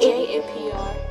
JNPR.